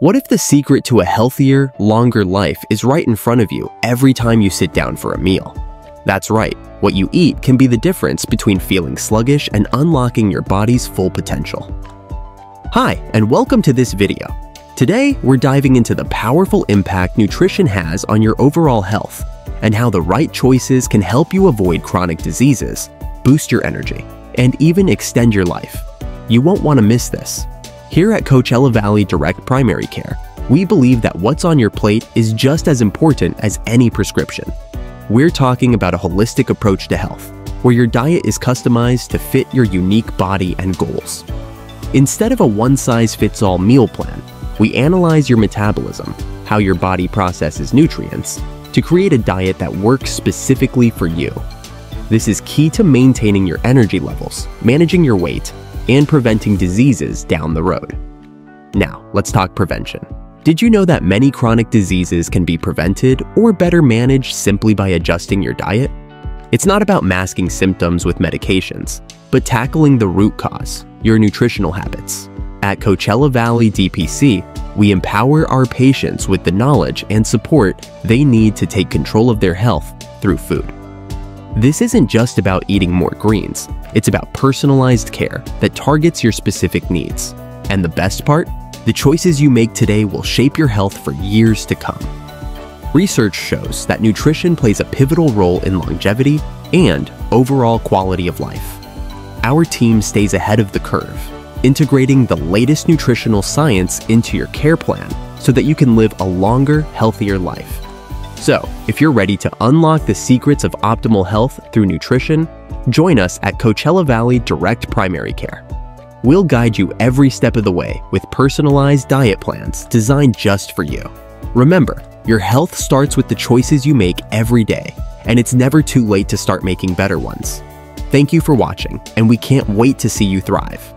What if the secret to a healthier, longer life is right in front of you every time you sit down for a meal? That's right, what you eat can be the difference between feeling sluggish and unlocking your body's full potential. Hi, and welcome to this video. Today, we're diving into the powerful impact nutrition has on your overall health and how the right choices can help you avoid chronic diseases, boost your energy, and even extend your life. You won't want to miss this. Here at Coachella Valley Direct Primary Care, we believe that what's on your plate is just as important as any prescription. We're talking about a holistic approach to health, where your diet is customized to fit your unique body and goals. Instead of a one-size-fits-all meal plan, we analyze your metabolism, how your body processes nutrients, to create a diet that works specifically for you. This is key to maintaining your energy levels, managing your weight, and preventing diseases down the road. Now, let's talk prevention. Did you know that many chronic diseases can be prevented or better managed simply by adjusting your diet? It's not about masking symptoms with medications, but tackling the root cause, your nutritional habits. At Coachella Valley DPC, we empower our patients with the knowledge and support they need to take control of their health through food. This isn't just about eating more greens, it's about personalized care that targets your specific needs. And the best part? The choices you make today will shape your health for years to come. Research shows that nutrition plays a pivotal role in longevity and overall quality of life. Our team stays ahead of the curve integrating the latest nutritional science into your care plan so that you can live a longer, healthier life. So, if you're ready to unlock the secrets of optimal health through nutrition, join us at Coachella Valley Direct Primary Care. We'll guide you every step of the way with personalized diet plans designed just for you. Remember, your health starts with the choices you make every day, and it's never too late to start making better ones. Thank you for watching, and we can't wait to see you thrive.